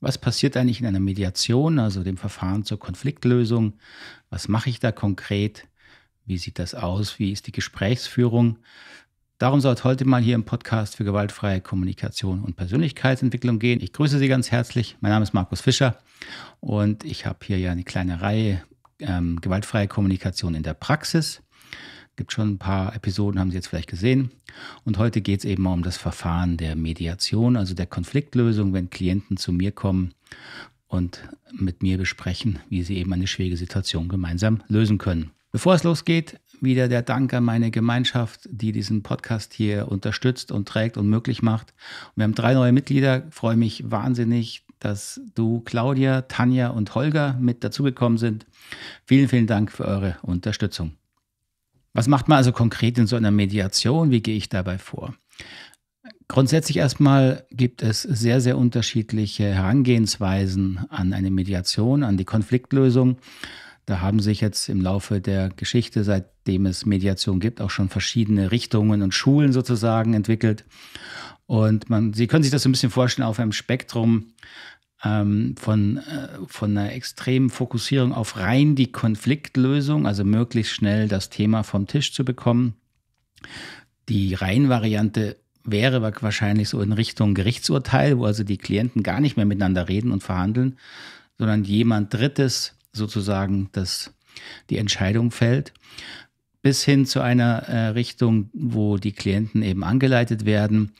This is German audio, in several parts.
Was passiert eigentlich in einer Mediation, also dem Verfahren zur Konfliktlösung? Was mache ich da konkret? Wie sieht das aus? Wie ist die Gesprächsführung? Darum soll es heute mal hier im Podcast für gewaltfreie Kommunikation und Persönlichkeitsentwicklung gehen. Ich grüße Sie ganz herzlich. Mein Name ist Markus Fischer und ich habe hier ja eine kleine Reihe ähm, gewaltfreie Kommunikation in der Praxis. Gibt schon ein paar Episoden, haben Sie jetzt vielleicht gesehen. Und heute geht es eben um das Verfahren der Mediation, also der Konfliktlösung, wenn Klienten zu mir kommen und mit mir besprechen, wie sie eben eine schwierige Situation gemeinsam lösen können. Bevor es losgeht, wieder der Dank an meine Gemeinschaft, die diesen Podcast hier unterstützt und trägt und möglich macht. wir haben drei neue Mitglieder. Ich freue mich wahnsinnig, dass du, Claudia, Tanja und Holger mit dazugekommen sind. Vielen, vielen Dank für eure Unterstützung. Was macht man also konkret in so einer Mediation? Wie gehe ich dabei vor? Grundsätzlich erstmal gibt es sehr, sehr unterschiedliche Herangehensweisen an eine Mediation, an die Konfliktlösung. Da haben sich jetzt im Laufe der Geschichte, seitdem es Mediation gibt, auch schon verschiedene Richtungen und Schulen sozusagen entwickelt. Und man, Sie können sich das so ein bisschen vorstellen auf einem Spektrum ähm, von, äh, von einer extremen Fokussierung auf rein die Konfliktlösung, also möglichst schnell das Thema vom Tisch zu bekommen. Die Reihenvariante wäre wahrscheinlich so in Richtung Gerichtsurteil, wo also die Klienten gar nicht mehr miteinander reden und verhandeln, sondern jemand Drittes sozusagen das, die Entscheidung fällt, bis hin zu einer äh, Richtung, wo die Klienten eben angeleitet werden,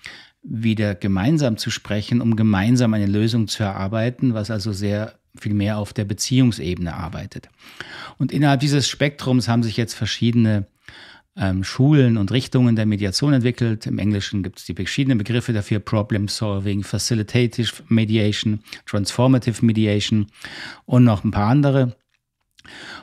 wieder gemeinsam zu sprechen, um gemeinsam eine Lösung zu erarbeiten, was also sehr viel mehr auf der Beziehungsebene arbeitet. Und innerhalb dieses Spektrums haben sich jetzt verschiedene ähm, Schulen und Richtungen der Mediation entwickelt. Im Englischen gibt es die verschiedenen Begriffe dafür: Problem Solving, Facilitative Mediation, Transformative Mediation und noch ein paar andere.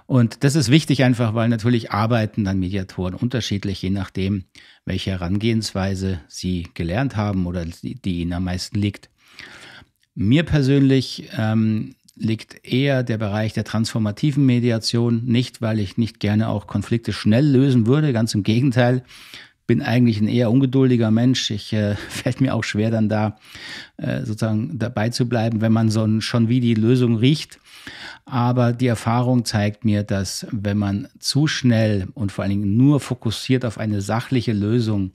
Und das ist wichtig einfach, weil natürlich arbeiten dann Mediatoren unterschiedlich, je nachdem, welche Herangehensweise sie gelernt haben oder die, die ihnen am meisten liegt. Mir persönlich ähm, liegt eher der Bereich der transformativen Mediation, nicht weil ich nicht gerne auch Konflikte schnell lösen würde, ganz im Gegenteil bin eigentlich ein eher ungeduldiger Mensch. Ich äh, fällt mir auch schwer, dann da äh, sozusagen dabei zu bleiben, wenn man so schon wie die Lösung riecht. Aber die Erfahrung zeigt mir, dass wenn man zu schnell und vor allen Dingen nur fokussiert auf eine sachliche Lösung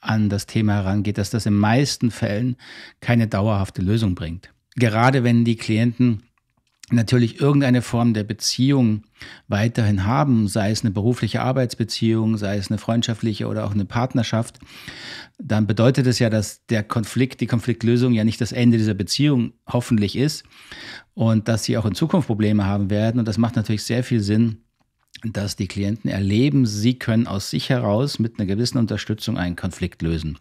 an das Thema herangeht, dass das in meisten Fällen keine dauerhafte Lösung bringt. Gerade wenn die Klienten natürlich irgendeine Form der Beziehung weiterhin haben, sei es eine berufliche Arbeitsbeziehung, sei es eine freundschaftliche oder auch eine Partnerschaft, dann bedeutet es ja, dass der Konflikt, die Konfliktlösung ja nicht das Ende dieser Beziehung hoffentlich ist und dass sie auch in Zukunft Probleme haben werden. Und das macht natürlich sehr viel Sinn, dass die Klienten erleben, sie können aus sich heraus mit einer gewissen Unterstützung einen Konflikt lösen.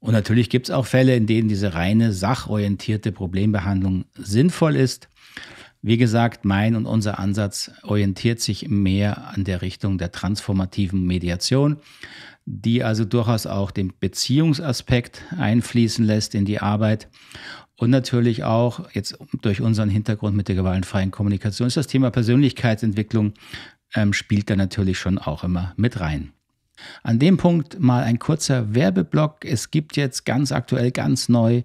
Und natürlich gibt es auch Fälle, in denen diese reine sachorientierte Problembehandlung sinnvoll ist. Wie gesagt, mein und unser Ansatz orientiert sich mehr an der Richtung der transformativen Mediation, die also durchaus auch den Beziehungsaspekt einfließen lässt in die Arbeit. Und natürlich auch, jetzt durch unseren Hintergrund mit der gewaltfreien Kommunikation, ist das Thema Persönlichkeitsentwicklung, ähm, spielt da natürlich schon auch immer mit rein. An dem Punkt mal ein kurzer Werbeblock. Es gibt jetzt ganz aktuell, ganz neu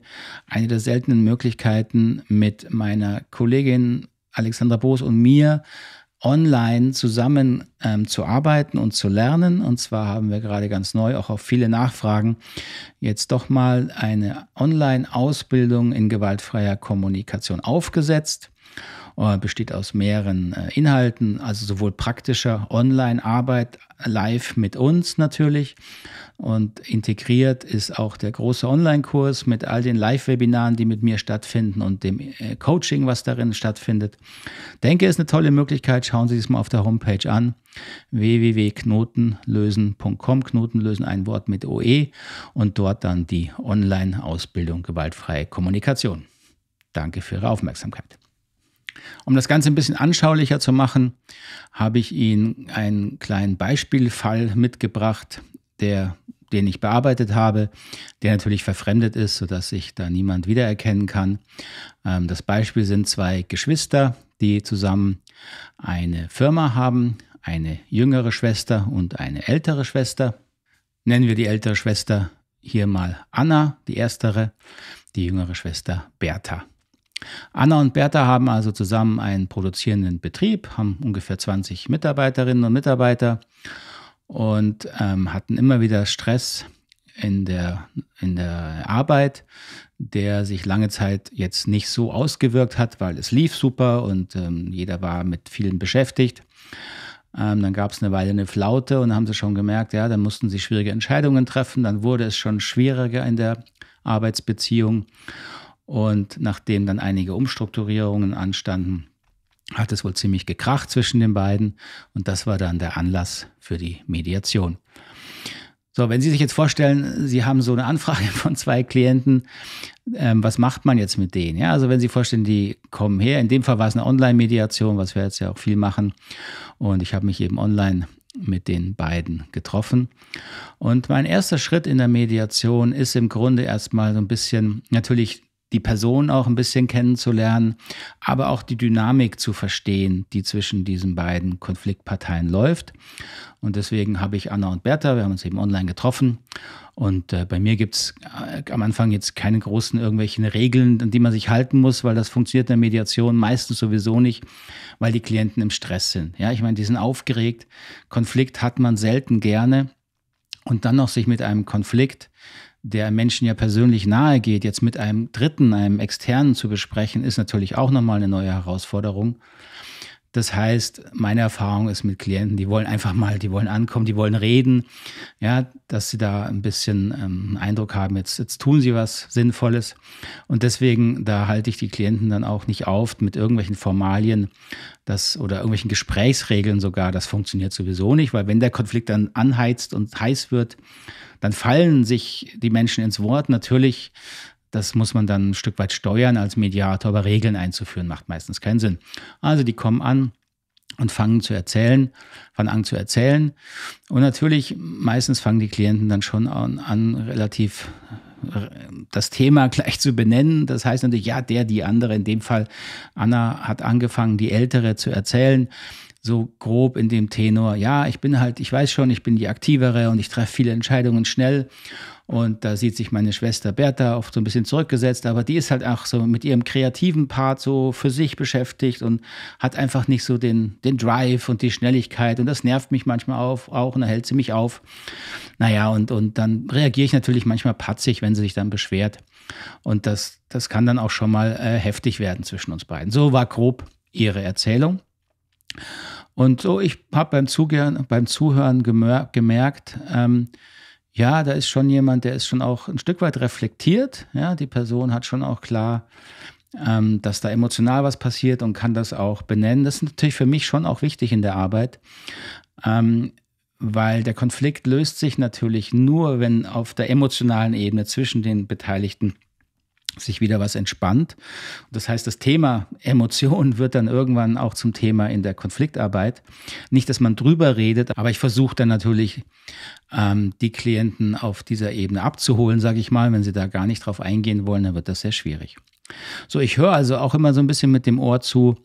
eine der seltenen Möglichkeiten mit meiner Kollegin Alexandra Boos und mir online zusammen ähm, zu arbeiten und zu lernen. Und zwar haben wir gerade ganz neu, auch auf viele Nachfragen, jetzt doch mal eine Online-Ausbildung in gewaltfreier Kommunikation aufgesetzt. Äh, besteht aus mehreren äh, Inhalten, also sowohl praktischer Online-Arbeit live mit uns natürlich. Und integriert ist auch der große Online-Kurs mit all den Live-Webinaren, die mit mir stattfinden und dem äh, Coaching, was darin stattfindet. Denke, ist eine tolle Möglichkeit. Schauen Sie es mal auf der Homepage an. www.knotenlösen.com. Knotenlösen ein Wort mit OE und dort dann die Online-Ausbildung gewaltfreie Kommunikation. Danke für Ihre Aufmerksamkeit. Um das Ganze ein bisschen anschaulicher zu machen, habe ich Ihnen einen kleinen Beispielfall mitgebracht, der, den ich bearbeitet habe, der natürlich verfremdet ist, sodass sich da niemand wiedererkennen kann. Ähm, das Beispiel sind zwei Geschwister, die zusammen eine Firma haben, eine jüngere Schwester und eine ältere Schwester. Nennen wir die ältere Schwester hier mal Anna, die erstere, die jüngere Schwester Bertha. Anna und Bertha haben also zusammen einen produzierenden Betrieb, haben ungefähr 20 Mitarbeiterinnen und Mitarbeiter und ähm, hatten immer wieder Stress in der, in der Arbeit, der sich lange Zeit jetzt nicht so ausgewirkt hat, weil es lief super und ähm, jeder war mit vielen beschäftigt. Ähm, dann gab es eine Weile eine Flaute und haben sie schon gemerkt, ja, dann mussten sie schwierige Entscheidungen treffen. Dann wurde es schon schwieriger in der Arbeitsbeziehung. Und nachdem dann einige Umstrukturierungen anstanden, hat es wohl ziemlich gekracht zwischen den beiden. Und das war dann der Anlass für die Mediation. So, wenn Sie sich jetzt vorstellen, Sie haben so eine Anfrage von zwei Klienten, ähm, was macht man jetzt mit denen? Ja, also wenn Sie vorstellen, die kommen her, in dem Fall war es eine Online-Mediation, was wir jetzt ja auch viel machen. Und ich habe mich eben online mit den beiden getroffen. Und mein erster Schritt in der Mediation ist im Grunde erstmal so ein bisschen natürlich die Person auch ein bisschen kennenzulernen, aber auch die Dynamik zu verstehen, die zwischen diesen beiden Konfliktparteien läuft. Und deswegen habe ich Anna und Bertha, wir haben uns eben online getroffen. Und äh, bei mir gibt es äh, am Anfang jetzt keine großen irgendwelchen Regeln, an die man sich halten muss, weil das funktioniert in der Mediation meistens sowieso nicht, weil die Klienten im Stress sind. Ja, ich meine, die sind aufgeregt. Konflikt hat man selten gerne. Und dann noch sich mit einem Konflikt der Menschen ja persönlich nahe geht, jetzt mit einem Dritten, einem Externen zu besprechen, ist natürlich auch nochmal eine neue Herausforderung. Das heißt, meine Erfahrung ist mit Klienten, die wollen einfach mal, die wollen ankommen, die wollen reden, ja, dass sie da ein bisschen ähm, Eindruck haben, jetzt, jetzt tun sie was Sinnvolles. Und deswegen, da halte ich die Klienten dann auch nicht auf mit irgendwelchen Formalien das, oder irgendwelchen Gesprächsregeln sogar. Das funktioniert sowieso nicht, weil wenn der Konflikt dann anheizt und heiß wird, dann fallen sich die Menschen ins Wort. Natürlich, das muss man dann ein Stück weit steuern als Mediator, aber Regeln einzuführen macht meistens keinen Sinn. Also die kommen an und fangen zu erzählen, fangen an zu erzählen. Und natürlich, meistens fangen die Klienten dann schon an, an relativ das Thema gleich zu benennen. Das heißt natürlich, ja, der, die andere, in dem Fall Anna hat angefangen, die Ältere zu erzählen so grob in dem Tenor, ja, ich bin halt, ich weiß schon, ich bin die Aktivere und ich treffe viele Entscheidungen schnell. Und da sieht sich meine Schwester Bertha oft so ein bisschen zurückgesetzt, aber die ist halt auch so mit ihrem kreativen Part so für sich beschäftigt und hat einfach nicht so den, den Drive und die Schnelligkeit. Und das nervt mich manchmal auf, auch und da hält sie mich auf. Naja, und, und dann reagiere ich natürlich manchmal patzig, wenn sie sich dann beschwert. Und das, das kann dann auch schon mal äh, heftig werden zwischen uns beiden. So war grob ihre Erzählung. Und so, ich habe beim, beim Zuhören gemerkt, ähm, ja, da ist schon jemand, der ist schon auch ein Stück weit reflektiert. Ja, die Person hat schon auch klar, ähm, dass da emotional was passiert und kann das auch benennen. Das ist natürlich für mich schon auch wichtig in der Arbeit, ähm, weil der Konflikt löst sich natürlich nur, wenn auf der emotionalen Ebene zwischen den Beteiligten sich wieder was entspannt. Das heißt, das Thema Emotion wird dann irgendwann auch zum Thema in der Konfliktarbeit. Nicht, dass man drüber redet, aber ich versuche dann natürlich, ähm, die Klienten auf dieser Ebene abzuholen, sage ich mal. Wenn sie da gar nicht drauf eingehen wollen, dann wird das sehr schwierig. So, ich höre also auch immer so ein bisschen mit dem Ohr zu,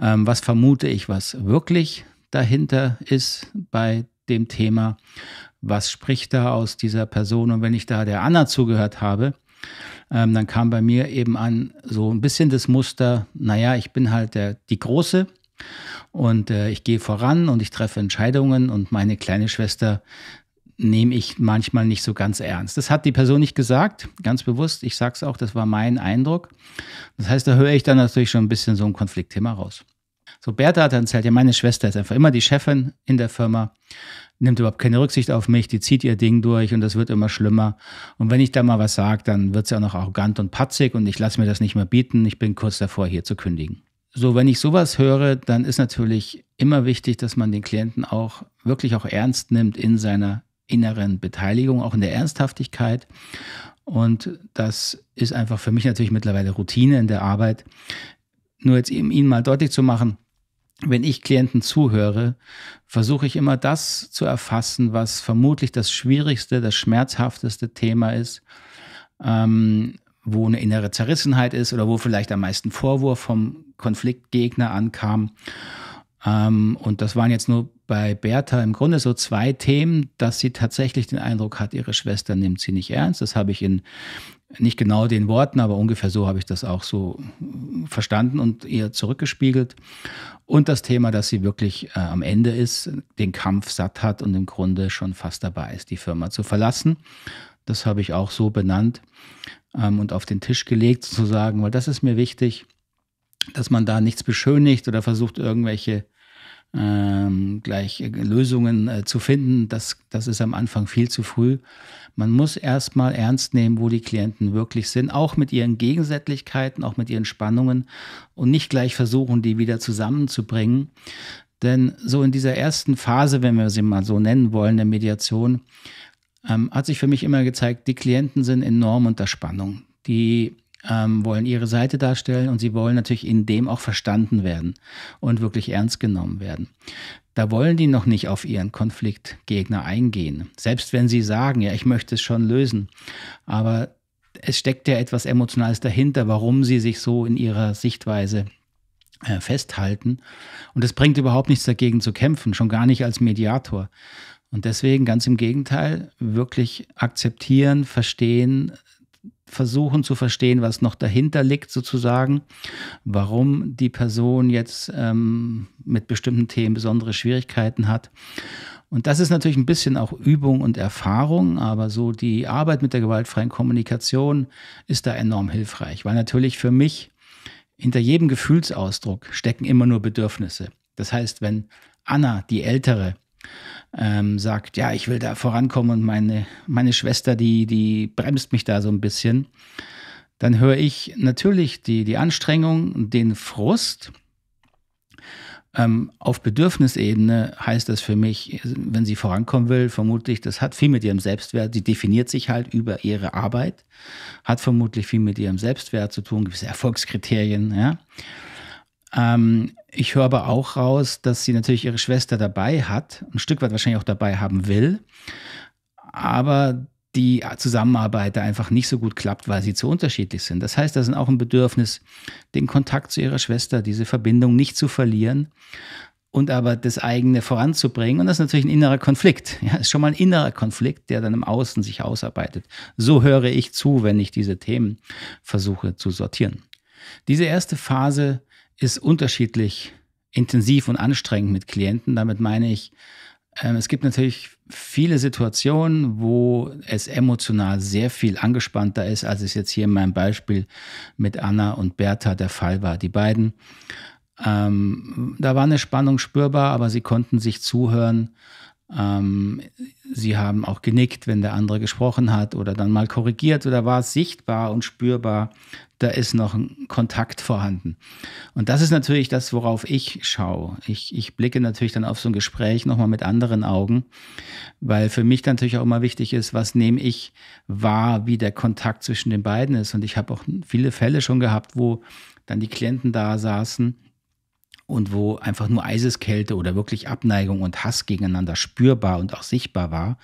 ähm, was vermute ich, was wirklich dahinter ist bei dem Thema. Was spricht da aus dieser Person? Und wenn ich da der Anna zugehört habe, ähm, dann kam bei mir eben an so ein bisschen das Muster, naja, ich bin halt der, die Große und äh, ich gehe voran und ich treffe Entscheidungen und meine kleine Schwester nehme ich manchmal nicht so ganz ernst. Das hat die Person nicht gesagt, ganz bewusst. Ich sage es auch, das war mein Eindruck. Das heißt, da höre ich dann natürlich schon ein bisschen so ein Konfliktthema raus. So, Bertha hat dann erzählt, ja, meine Schwester ist einfach immer die Chefin in der Firma nimmt überhaupt keine Rücksicht auf mich, die zieht ihr Ding durch und das wird immer schlimmer. Und wenn ich da mal was sage, dann wird sie auch noch arrogant und patzig und ich lasse mir das nicht mehr bieten. Ich bin kurz davor, hier zu kündigen. So, wenn ich sowas höre, dann ist natürlich immer wichtig, dass man den Klienten auch wirklich auch ernst nimmt in seiner inneren Beteiligung, auch in der Ernsthaftigkeit. Und das ist einfach für mich natürlich mittlerweile Routine in der Arbeit. Nur jetzt eben Ihnen mal deutlich zu machen, wenn ich Klienten zuhöre, versuche ich immer das zu erfassen, was vermutlich das schwierigste, das schmerzhafteste Thema ist, ähm, wo eine innere Zerrissenheit ist oder wo vielleicht am meisten Vorwurf vom Konfliktgegner ankam. Ähm, und das waren jetzt nur bei Bertha im Grunde so zwei Themen, dass sie tatsächlich den Eindruck hat, ihre Schwester nimmt sie nicht ernst. Das habe ich in nicht genau den Worten, aber ungefähr so habe ich das auch so verstanden und ihr zurückgespiegelt. Und das Thema, dass sie wirklich äh, am Ende ist, den Kampf satt hat und im Grunde schon fast dabei ist, die Firma zu verlassen. Das habe ich auch so benannt ähm, und auf den Tisch gelegt, sozusagen, weil das ist mir wichtig, dass man da nichts beschönigt oder versucht, irgendwelche ähm, gleich Lösungen äh, zu finden. Das, das ist am Anfang viel zu früh. Man muss erstmal ernst nehmen, wo die Klienten wirklich sind, auch mit ihren Gegensätzlichkeiten, auch mit ihren Spannungen und nicht gleich versuchen, die wieder zusammenzubringen. Denn so in dieser ersten Phase, wenn wir sie mal so nennen wollen, der Mediation, ähm, hat sich für mich immer gezeigt, die Klienten sind enorm unter Spannung. Die ähm, wollen ihre Seite darstellen und sie wollen natürlich in dem auch verstanden werden und wirklich ernst genommen werden. Da wollen die noch nicht auf ihren Konfliktgegner eingehen. Selbst wenn sie sagen, ja, ich möchte es schon lösen. Aber es steckt ja etwas Emotionales dahinter, warum sie sich so in ihrer Sichtweise äh, festhalten. Und es bringt überhaupt nichts dagegen zu kämpfen, schon gar nicht als Mediator. Und deswegen ganz im Gegenteil, wirklich akzeptieren, verstehen, versuchen zu verstehen, was noch dahinter liegt sozusagen, warum die Person jetzt ähm, mit bestimmten Themen besondere Schwierigkeiten hat. Und das ist natürlich ein bisschen auch Übung und Erfahrung, aber so die Arbeit mit der gewaltfreien Kommunikation ist da enorm hilfreich, weil natürlich für mich hinter jedem Gefühlsausdruck stecken immer nur Bedürfnisse. Das heißt, wenn Anna, die Ältere, ähm, sagt, ja, ich will da vorankommen und meine, meine Schwester, die, die bremst mich da so ein bisschen, dann höre ich natürlich die, die Anstrengung, den Frust. Ähm, auf Bedürfnisebene heißt das für mich, wenn sie vorankommen will, vermutlich, das hat viel mit ihrem Selbstwert. Sie definiert sich halt über ihre Arbeit, hat vermutlich viel mit ihrem Selbstwert zu tun, gewisse Erfolgskriterien, ja. Ähm, ich höre aber auch raus, dass sie natürlich ihre Schwester dabei hat, ein Stück weit wahrscheinlich auch dabei haben will, aber die Zusammenarbeit da einfach nicht so gut klappt, weil sie zu unterschiedlich sind. Das heißt, da sind auch ein Bedürfnis, den Kontakt zu ihrer Schwester, diese Verbindung nicht zu verlieren und aber das eigene voranzubringen. Und das ist natürlich ein innerer Konflikt. Ja, ist schon mal ein innerer Konflikt, der dann im Außen sich ausarbeitet. So höre ich zu, wenn ich diese Themen versuche zu sortieren. Diese erste Phase ist unterschiedlich intensiv und anstrengend mit Klienten. Damit meine ich, ähm, es gibt natürlich viele Situationen, wo es emotional sehr viel angespannter ist, als es jetzt hier in meinem Beispiel mit Anna und Bertha der Fall war. Die beiden, ähm, da war eine Spannung spürbar, aber sie konnten sich zuhören ähm, sie haben auch genickt, wenn der andere gesprochen hat oder dann mal korrigiert oder war es sichtbar und spürbar, da ist noch ein Kontakt vorhanden. Und das ist natürlich das, worauf ich schaue. Ich, ich blicke natürlich dann auf so ein Gespräch nochmal mit anderen Augen, weil für mich dann natürlich auch immer wichtig ist, was nehme ich wahr, wie der Kontakt zwischen den beiden ist. Und ich habe auch viele Fälle schon gehabt, wo dann die Klienten da saßen und wo einfach nur Eiseskälte oder wirklich Abneigung und Hass gegeneinander spürbar und auch sichtbar war.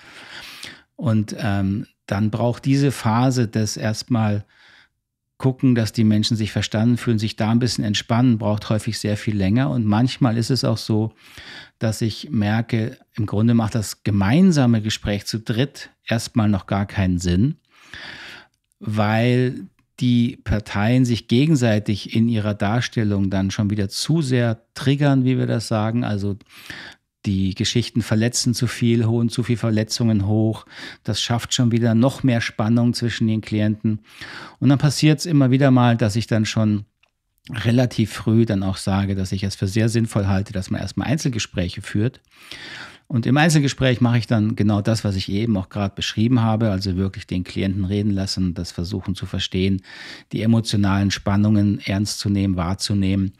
Und ähm, dann braucht diese Phase des erstmal gucken, dass die Menschen sich verstanden fühlen, sich da ein bisschen entspannen, braucht häufig sehr viel länger. Und manchmal ist es auch so, dass ich merke, im Grunde macht das gemeinsame Gespräch zu dritt erstmal noch gar keinen Sinn, weil die Parteien sich gegenseitig in ihrer Darstellung dann schon wieder zu sehr triggern, wie wir das sagen. Also die Geschichten verletzen zu viel, holen zu viel Verletzungen hoch. Das schafft schon wieder noch mehr Spannung zwischen den Klienten. Und dann passiert es immer wieder mal, dass ich dann schon relativ früh dann auch sage, dass ich es für sehr sinnvoll halte, dass man erstmal Einzelgespräche führt. Und im Einzelgespräch mache ich dann genau das, was ich eben auch gerade beschrieben habe, also wirklich den Klienten reden lassen, das versuchen zu verstehen, die emotionalen Spannungen ernst zu nehmen, wahrzunehmen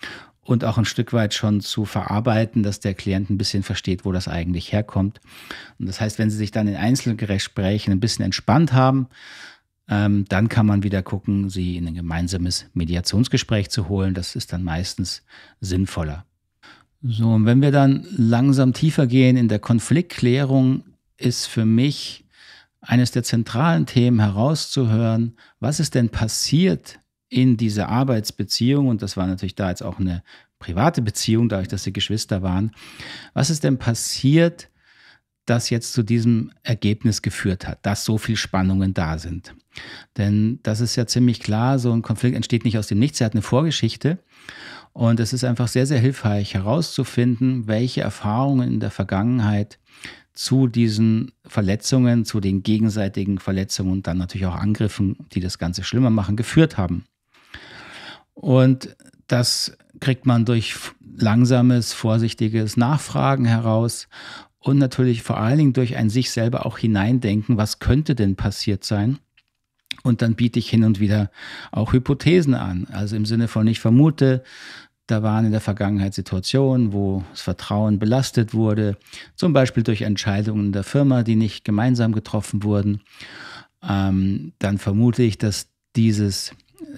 und auch ein Stück weit schon zu verarbeiten, dass der Klient ein bisschen versteht, wo das eigentlich herkommt. Und das heißt, wenn Sie sich dann in Einzelgesprächen ein bisschen entspannt haben, ähm, dann kann man wieder gucken, Sie in ein gemeinsames Mediationsgespräch zu holen. Das ist dann meistens sinnvoller. So, und wenn wir dann langsam tiefer gehen in der Konfliktklärung, ist für mich eines der zentralen Themen herauszuhören, was ist denn passiert in dieser Arbeitsbeziehung, und das war natürlich da jetzt auch eine private Beziehung, dadurch, dass sie Geschwister waren, was ist denn passiert, das jetzt zu diesem Ergebnis geführt hat, dass so viel Spannungen da sind. Denn das ist ja ziemlich klar, so ein Konflikt entsteht nicht aus dem Nichts, er hat eine Vorgeschichte. Und es ist einfach sehr, sehr hilfreich herauszufinden, welche Erfahrungen in der Vergangenheit zu diesen Verletzungen, zu den gegenseitigen Verletzungen und dann natürlich auch Angriffen, die das Ganze schlimmer machen, geführt haben. Und das kriegt man durch langsames, vorsichtiges Nachfragen heraus und natürlich vor allen Dingen durch ein sich selber auch hineindenken, was könnte denn passiert sein. Und dann biete ich hin und wieder auch Hypothesen an. Also im Sinne von, ich vermute, da waren in der Vergangenheit Situationen, wo das Vertrauen belastet wurde, zum Beispiel durch Entscheidungen der Firma, die nicht gemeinsam getroffen wurden. Ähm, dann vermute ich, dass dieses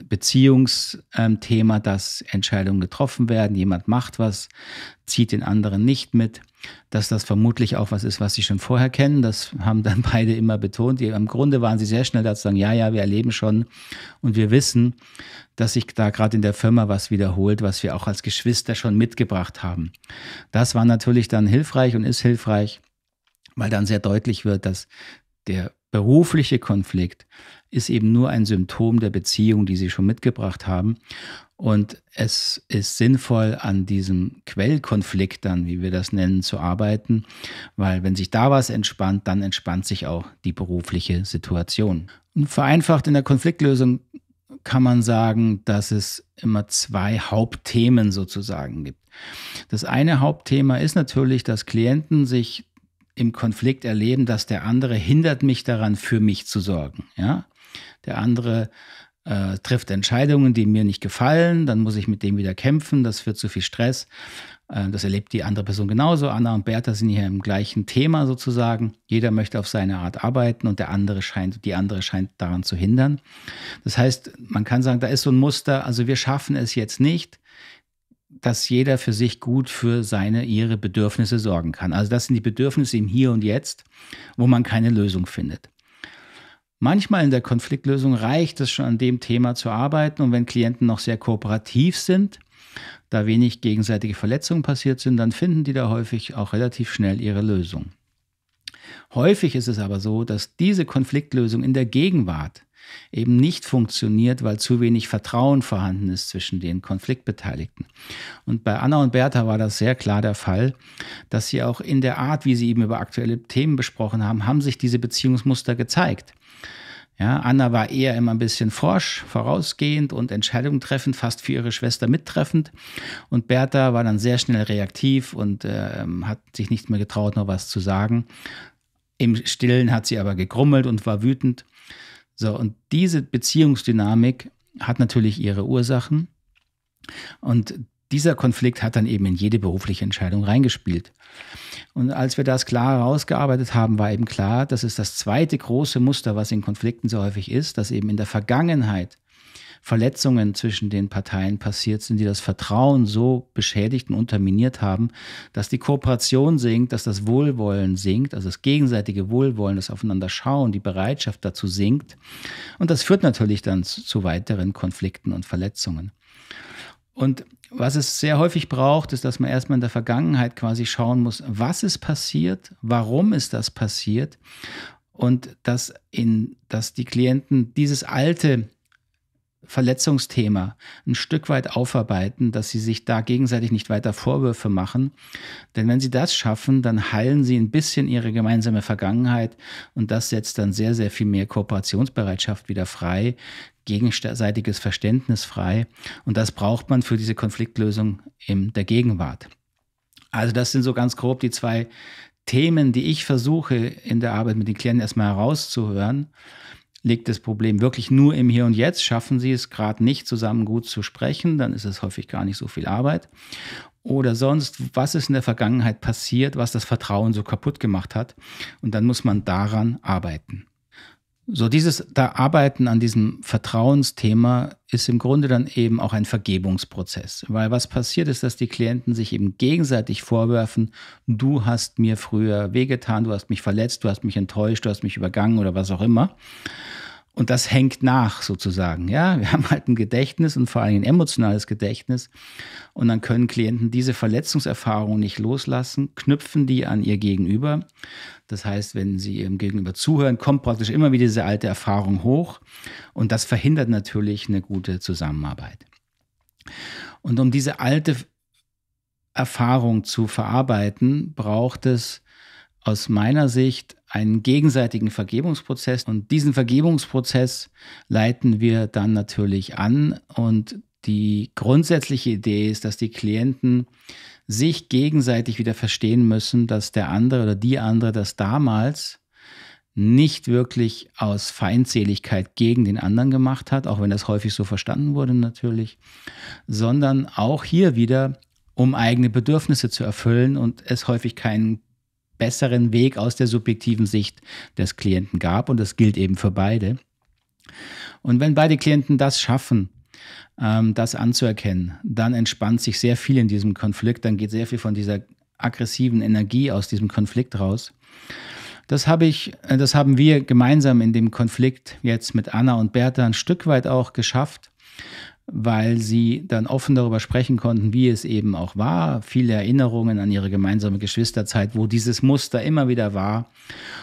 Beziehungsthema, dass Entscheidungen getroffen werden, jemand macht was, zieht den anderen nicht mit, dass das vermutlich auch was ist, was sie schon vorher kennen. Das haben dann beide immer betont. Im Grunde waren sie sehr schnell dazu zu sagen, ja, ja, wir erleben schon und wir wissen, dass sich da gerade in der Firma was wiederholt, was wir auch als Geschwister schon mitgebracht haben. Das war natürlich dann hilfreich und ist hilfreich, weil dann sehr deutlich wird, dass der berufliche Konflikt ist eben nur ein Symptom der Beziehung, die sie schon mitgebracht haben. Und es ist sinnvoll, an diesem Quellkonflikt dann, wie wir das nennen, zu arbeiten, weil wenn sich da was entspannt, dann entspannt sich auch die berufliche Situation. Und vereinfacht in der Konfliktlösung kann man sagen, dass es immer zwei Hauptthemen sozusagen gibt. Das eine Hauptthema ist natürlich, dass Klienten sich im Konflikt erleben, dass der andere hindert mich daran, für mich zu sorgen. Ja? Der andere äh, trifft Entscheidungen, die mir nicht gefallen, dann muss ich mit dem wieder kämpfen, das führt zu viel Stress. Äh, das erlebt die andere Person genauso. Anna und Bertha sind hier im gleichen Thema sozusagen. Jeder möchte auf seine Art arbeiten und der andere scheint, die andere scheint daran zu hindern. Das heißt, man kann sagen, da ist so ein Muster, also wir schaffen es jetzt nicht, dass jeder für sich gut für seine, ihre Bedürfnisse sorgen kann. Also das sind die Bedürfnisse im Hier und Jetzt, wo man keine Lösung findet. Manchmal in der Konfliktlösung reicht es schon an dem Thema zu arbeiten und wenn Klienten noch sehr kooperativ sind, da wenig gegenseitige Verletzungen passiert sind, dann finden die da häufig auch relativ schnell ihre Lösung. Häufig ist es aber so, dass diese Konfliktlösung in der Gegenwart eben nicht funktioniert, weil zu wenig Vertrauen vorhanden ist zwischen den Konfliktbeteiligten. Und bei Anna und Bertha war das sehr klar der Fall, dass sie auch in der Art, wie sie eben über aktuelle Themen besprochen haben, haben sich diese Beziehungsmuster gezeigt. Ja, Anna war eher immer ein bisschen forsch, vorausgehend und Entscheidungen treffend, fast für ihre Schwester mittreffend. Und Bertha war dann sehr schnell reaktiv und äh, hat sich nicht mehr getraut, noch was zu sagen. Im Stillen hat sie aber gegrummelt und war wütend. So, und diese Beziehungsdynamik hat natürlich ihre Ursachen. Und dieser Konflikt hat dann eben in jede berufliche Entscheidung reingespielt. Und als wir das klar herausgearbeitet haben, war eben klar, dass es das zweite große Muster, was in Konflikten so häufig ist, dass eben in der Vergangenheit Verletzungen zwischen den Parteien passiert sind, die das Vertrauen so beschädigt und unterminiert haben, dass die Kooperation sinkt, dass das Wohlwollen sinkt, also das gegenseitige Wohlwollen, das Aufeinander schauen, die Bereitschaft dazu sinkt. Und das führt natürlich dann zu weiteren Konflikten und Verletzungen. Und was es sehr häufig braucht, ist, dass man erstmal in der Vergangenheit quasi schauen muss, was ist passiert, warum ist das passiert und dass, in, dass die Klienten dieses alte Verletzungsthema ein Stück weit aufarbeiten, dass sie sich da gegenseitig nicht weiter Vorwürfe machen. Denn wenn sie das schaffen, dann heilen sie ein bisschen ihre gemeinsame Vergangenheit und das setzt dann sehr, sehr viel mehr Kooperationsbereitschaft wieder frei, gegenseitiges Verständnis frei. Und das braucht man für diese Konfliktlösung in der Gegenwart. Also das sind so ganz grob die zwei Themen, die ich versuche in der Arbeit mit den Klienten erstmal herauszuhören. Liegt das Problem wirklich nur im Hier und Jetzt? Schaffen sie es gerade nicht zusammen gut zu sprechen? Dann ist es häufig gar nicht so viel Arbeit. Oder sonst, was ist in der Vergangenheit passiert, was das Vertrauen so kaputt gemacht hat? Und dann muss man daran arbeiten. So dieses da Arbeiten an diesem Vertrauensthema ist im Grunde dann eben auch ein Vergebungsprozess, weil was passiert ist, dass die Klienten sich eben gegenseitig vorwerfen, du hast mir früher wehgetan, du hast mich verletzt, du hast mich enttäuscht, du hast mich übergangen oder was auch immer. Und das hängt nach sozusagen. Ja, wir haben halt ein Gedächtnis und vor allem ein emotionales Gedächtnis. Und dann können Klienten diese Verletzungserfahrung nicht loslassen, knüpfen die an ihr Gegenüber. Das heißt, wenn sie ihrem Gegenüber zuhören, kommt praktisch immer wieder diese alte Erfahrung hoch. Und das verhindert natürlich eine gute Zusammenarbeit. Und um diese alte Erfahrung zu verarbeiten, braucht es aus meiner Sicht einen gegenseitigen Vergebungsprozess. Und diesen Vergebungsprozess leiten wir dann natürlich an. Und die grundsätzliche Idee ist, dass die Klienten sich gegenseitig wieder verstehen müssen, dass der andere oder die andere das damals nicht wirklich aus Feindseligkeit gegen den anderen gemacht hat, auch wenn das häufig so verstanden wurde natürlich, sondern auch hier wieder, um eigene Bedürfnisse zu erfüllen und es häufig keinen besseren Weg aus der subjektiven Sicht des Klienten gab. Und das gilt eben für beide. Und wenn beide Klienten das schaffen, ähm, das anzuerkennen, dann entspannt sich sehr viel in diesem Konflikt, dann geht sehr viel von dieser aggressiven Energie aus diesem Konflikt raus. Das habe ich, äh, das haben wir gemeinsam in dem Konflikt jetzt mit Anna und Bertha ein Stück weit auch geschafft weil sie dann offen darüber sprechen konnten, wie es eben auch war. Viele Erinnerungen an ihre gemeinsame Geschwisterzeit, wo dieses Muster immer wieder war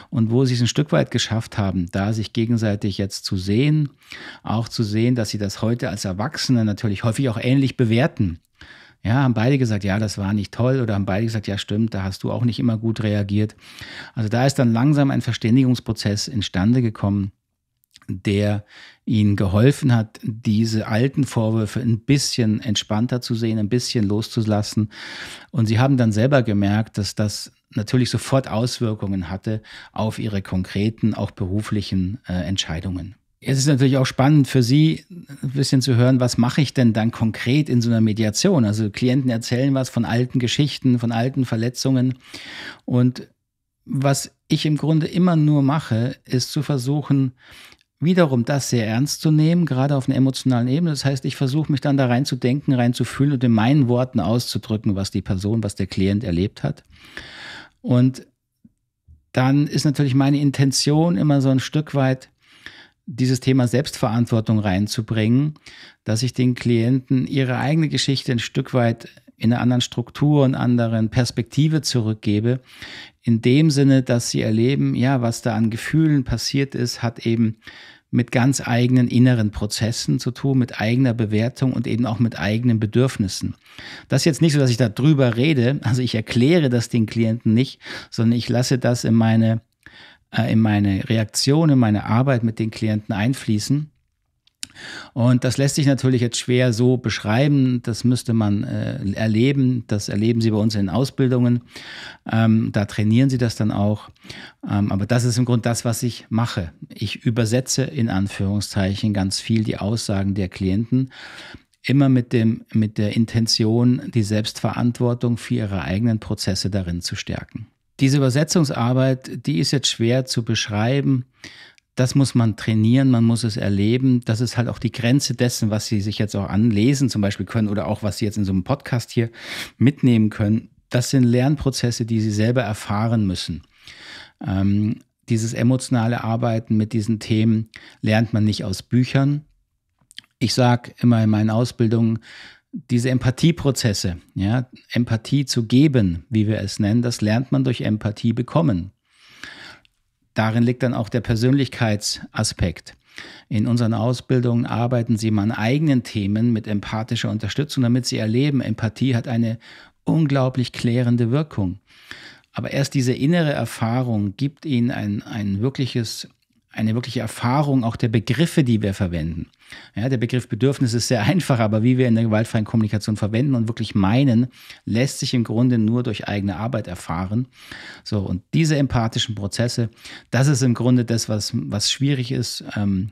und wo sie es ein Stück weit geschafft haben, da sich gegenseitig jetzt zu sehen, auch zu sehen, dass sie das heute als Erwachsene natürlich häufig auch ähnlich bewerten. Ja, haben beide gesagt, ja, das war nicht toll oder haben beide gesagt, ja, stimmt, da hast du auch nicht immer gut reagiert. Also da ist dann langsam ein Verständigungsprozess instande gekommen der ihnen geholfen hat, diese alten Vorwürfe ein bisschen entspannter zu sehen, ein bisschen loszulassen. Und sie haben dann selber gemerkt, dass das natürlich sofort Auswirkungen hatte auf ihre konkreten, auch beruflichen äh, Entscheidungen. Es ist natürlich auch spannend für Sie, ein bisschen zu hören, was mache ich denn dann konkret in so einer Mediation? Also Klienten erzählen was von alten Geschichten, von alten Verletzungen. Und was ich im Grunde immer nur mache, ist zu versuchen, wiederum das sehr ernst zu nehmen, gerade auf einer emotionalen Ebene. Das heißt, ich versuche mich dann da rein zu denken, rein zu fühlen und in meinen Worten auszudrücken, was die Person, was der Klient erlebt hat. Und dann ist natürlich meine Intention immer so ein Stück weit, dieses Thema Selbstverantwortung reinzubringen, dass ich den Klienten ihre eigene Geschichte ein Stück weit in einer anderen Struktur und anderen Perspektive zurückgebe. In dem Sinne, dass sie erleben, ja, was da an Gefühlen passiert ist, hat eben mit ganz eigenen inneren Prozessen zu tun, mit eigener Bewertung und eben auch mit eigenen Bedürfnissen. Das ist jetzt nicht so, dass ich da drüber rede, also ich erkläre das den Klienten nicht, sondern ich lasse das in meine, äh, in meine Reaktion, in meine Arbeit mit den Klienten einfließen und das lässt sich natürlich jetzt schwer so beschreiben. Das müsste man äh, erleben. Das erleben Sie bei uns in Ausbildungen. Ähm, da trainieren Sie das dann auch. Ähm, aber das ist im Grunde das, was ich mache. Ich übersetze in Anführungszeichen ganz viel die Aussagen der Klienten. Immer mit, dem, mit der Intention, die Selbstverantwortung für ihre eigenen Prozesse darin zu stärken. Diese Übersetzungsarbeit, die ist jetzt schwer zu beschreiben das muss man trainieren, man muss es erleben. Das ist halt auch die Grenze dessen, was Sie sich jetzt auch anlesen zum Beispiel können oder auch was Sie jetzt in so einem Podcast hier mitnehmen können. Das sind Lernprozesse, die Sie selber erfahren müssen. Ähm, dieses emotionale Arbeiten mit diesen Themen lernt man nicht aus Büchern. Ich sage immer in meinen Ausbildungen, diese Empathieprozesse, ja, Empathie zu geben, wie wir es nennen, das lernt man durch Empathie bekommen darin liegt dann auch der Persönlichkeitsaspekt. In unseren Ausbildungen arbeiten Sie an eigenen Themen mit empathischer Unterstützung, damit Sie erleben, Empathie hat eine unglaublich klärende Wirkung. Aber erst diese innere Erfahrung gibt Ihnen ein, ein wirkliches eine wirkliche Erfahrung auch der Begriffe, die wir verwenden. Ja, der Begriff Bedürfnis ist sehr einfach, aber wie wir in der gewaltfreien Kommunikation verwenden und wirklich meinen, lässt sich im Grunde nur durch eigene Arbeit erfahren. So, und diese empathischen Prozesse, das ist im Grunde das, was, was schwierig ist, ähm,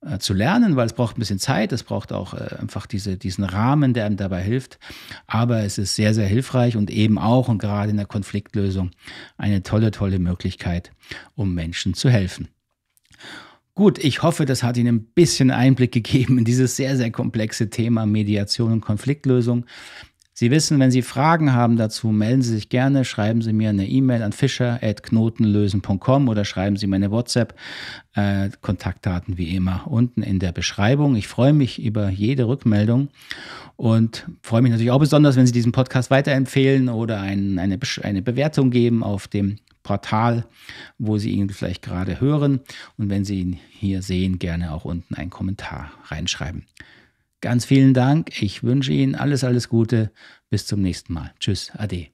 äh, zu lernen, weil es braucht ein bisschen Zeit, es braucht auch äh, einfach diese, diesen Rahmen, der einem dabei hilft. Aber es ist sehr, sehr hilfreich und eben auch und gerade in der Konfliktlösung eine tolle, tolle Möglichkeit, um Menschen zu helfen. Gut, ich hoffe, das hat Ihnen ein bisschen Einblick gegeben in dieses sehr, sehr komplexe Thema Mediation und Konfliktlösung. Sie wissen, wenn Sie Fragen haben dazu, melden Sie sich gerne, schreiben Sie mir eine E-Mail an fischer.knotenlösen.com oder schreiben Sie meine WhatsApp. Äh, wie immer unten in der Beschreibung. Ich freue mich über jede Rückmeldung und freue mich natürlich auch besonders, wenn Sie diesen Podcast weiterempfehlen oder ein, eine, eine Bewertung geben auf dem Portal, wo Sie ihn vielleicht gerade hören. Und wenn Sie ihn hier sehen, gerne auch unten einen Kommentar reinschreiben. Ganz vielen Dank. Ich wünsche Ihnen alles, alles Gute. Bis zum nächsten Mal. Tschüss. Ade.